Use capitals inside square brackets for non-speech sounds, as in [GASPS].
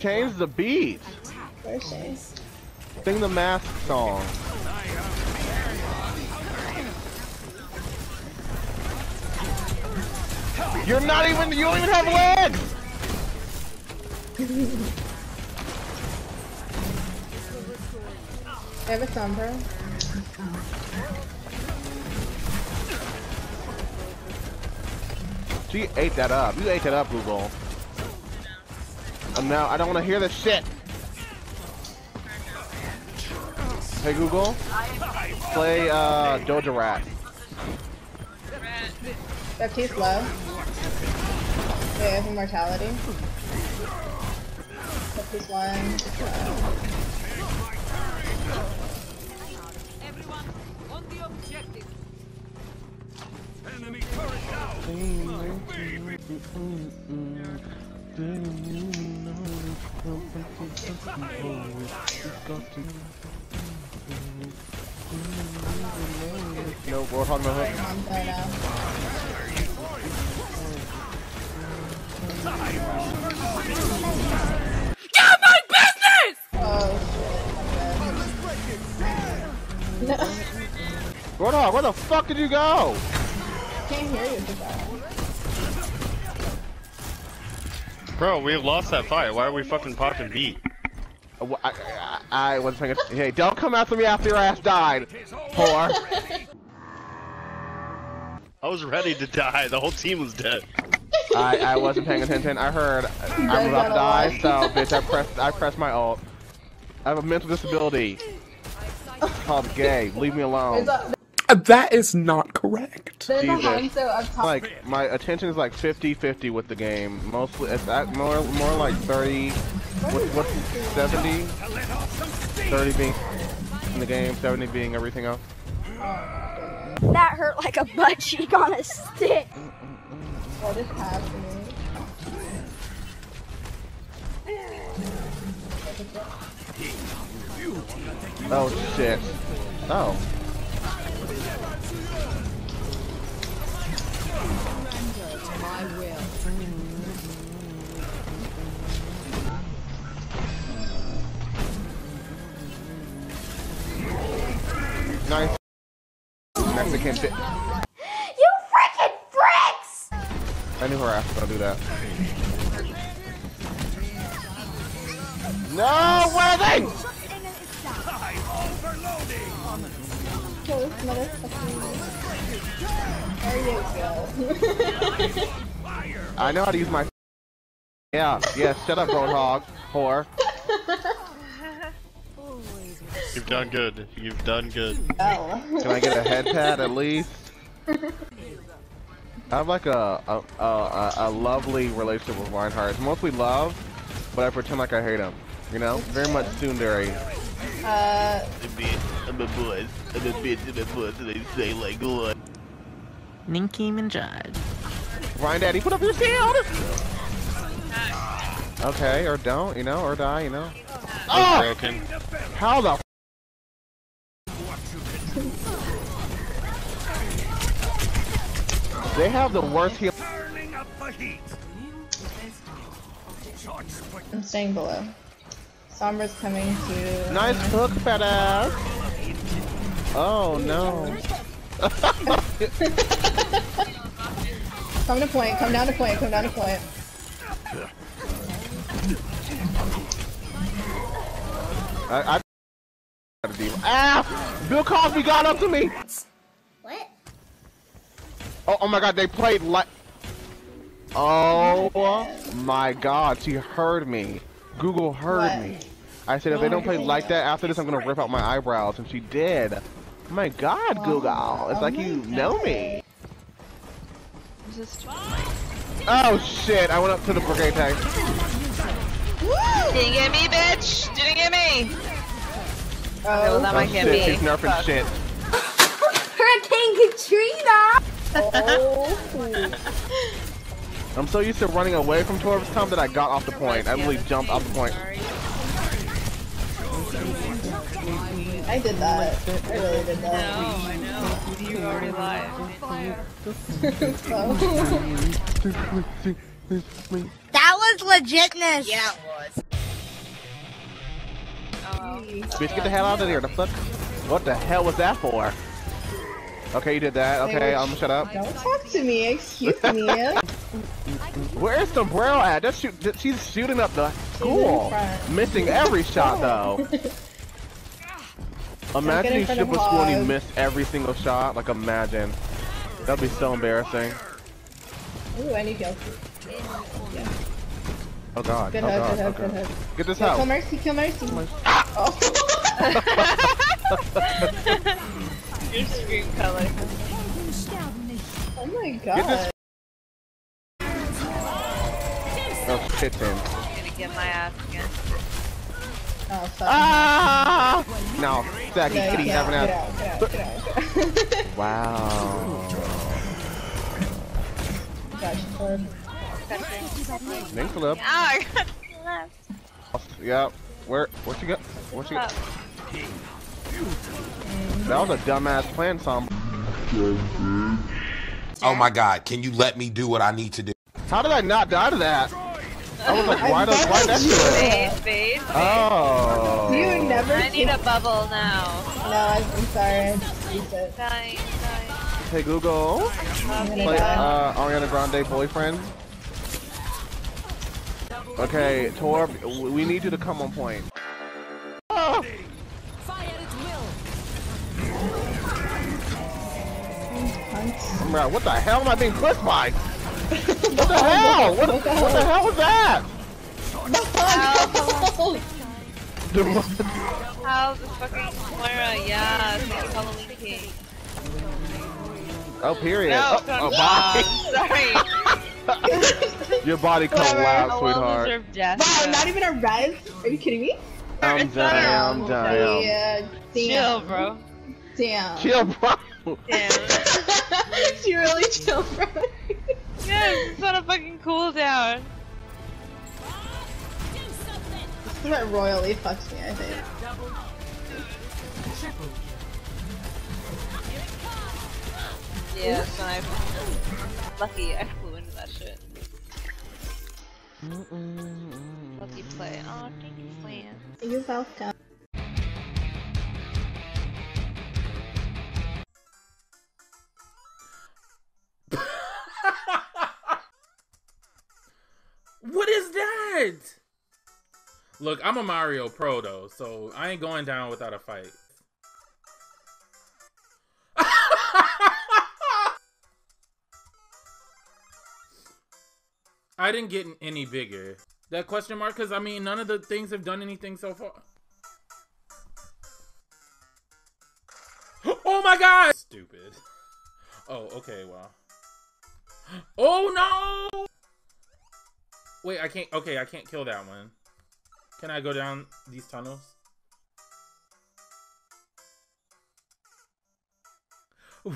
Change the beat. Sing the mask song. You're not even, you don't even have legs! [LAUGHS] I have a Sombra. She ate that up. You ate that up, Google. And now I don't want to hear this shit. Hey Google, play uh, Doja Rat. Baptiste low. Wait, I have immortality. Baptiste one. Uh, Everyone, on the objective. Enemy turret down. No, we're talking about. I'm there now. Get my business! Oh shit. No, Roadhog, where the fuck did you go? can't hear you uh, Bro, we lost that fight. Why are we fucking popping beat? Uh, I, I, I wasn't paying attention. Hey, don't come after me after your ass died, whore. I was ready to die. The whole team was dead. I, I wasn't paying attention. I heard I'm about to die, so bitch, I pressed I pressed my ult. I have a mental disability. It's called gay. Leave me alone. There's [LAUGHS] a, That is not correct. there's a Hanzo up top. Like my attention is like 50-50 with the game. Mostly, it's at more more like 30. What, what's 70? 30 being in the game, 70 being everything else. That hurt like a butt cheek on a stick. What is happening? Oh shit. Oh. Nice. Mexican bit. You freaking bricks! I knew her ass gonna do that. No, where are they? Kill this motherfucker. There you go. I know how to use my. Yeah, yeah. Shut up, Roadhog, whore. You've done good. You've done good. oh. Can I get a head pat at least? I have like a a, a, a a lovely relationship with Reinhardt. It's mostly love, but I pretend like I hate him. You know, very much tsundere. Uh, I'm a boy. I'm a bitch. I'm a boy. So they say like what? Nicki Minaj. Rein Daddy, put up your shield. Ah. Okay, or don't, you know, or die, you know. Oh, Broken. how the? They have the worst heal. Turning up the heat. Shots quick. I'm staying below. Sombra's coming to. Nice hook, fat ass. Oh no. [LAUGHS] Come to point, come down to point, come down to point. I, I ah! Bill Cosby got up to me. What? Oh, oh my God, they played like. Oh my God, she heard me. Google heard What? me. I said if they don't play like that after this, I'm gonna rip out my eyebrows, and she did. Oh my God, Google, it's Oh like you oh God. know me. Oh shit! I went up to the brigade tank. Didn't get me, bitch! Didn't get me! Oh, that Oh might get shit! me. She's nerfing Fuck. shit. [LAUGHS] Hurricane Katrina! oh. [LAUGHS] I'm so used to running away from Torv's Tom that I got off the point. I really jumped off the point. I did that. I really did that. I know. You already lied. So. [LAUGHS] That was legitness. Yeah, it was. Bitch, get the hell out of here. The fuck? What the hell was that for? Okay, you did that. Okay, I'm um, shut up. Don't talk to me, excuse me. [LAUGHS] Where's Sombrero at? That's shoot, that- she's shooting up the school. Missing every shot though. [LAUGHS] Imagine you front shoot up a school and you miss every single shot. Like imagine. That'd be so embarrassing. Ooh, I need heal. Oh god. Good oh hook, god. good hook, good okay. hook. Get this Yo, kill out. Mercy, kill Mercy. Oh. [LAUGHS] [LAUGHS] Your screen color. oh my god. This. Oh shit then. Gonna get my ass again. Oh, fuck. Ah! No, Zacky, Yeah, kitty, get having out, out. get out, get out, get out. [LAUGHS] Wow. Gosh, Torb. Thanks, Philip. Ah, I got left. Yep. Where? Where'd she go? Where'd she go? That was a dumbass plan, Som. Oh my god, can you let me do what I need to do? How did I not die to that? I was like, why does why next to it? Fade, fade, fade. Oh. You never I need a bubble now. No, I'm I'm sorry. I just used it. Dying, dying. Hey Google, I'm gonna play uh, Ariana Grande boyfriend. Okay, Torb, w- we need you to come on point. Oh, Fire at will. Right, what the hell am I being pushed by? What the hell? What, what the hell was that? How's the fucking Moira? Yeah, it's like Halloween cake. oh, period. No, oh, oh, bye. Sorry. [LAUGHS] Your body Whatever. collapsed, A sweetheart. death. Wow, not even a res? Are you kidding me? I'm It's not down, Oh, down. Yeah, damn. Chill, bro. Damn. Chill, bro. Damn. [LAUGHS] she really chill, bro. yes, it's on a fucking cooldown. This is what royally fucks me, I think. Yeah, snipe. Lucky I flew into that shit. Lucky play. Oh, thank you, Flan. You're welcome. Look, I'm a Mario Pro though, so I ain't going down without a fight. [LAUGHS] I didn't get any bigger. That question mark, because I mean, none of the things have done anything so far. [GASPS] Oh my god! Stupid. Oh, okay, well. [GASPS] Oh no! Wait, I can't. Okay, I can't kill that one. Can I go down these tunnels? [LAUGHS]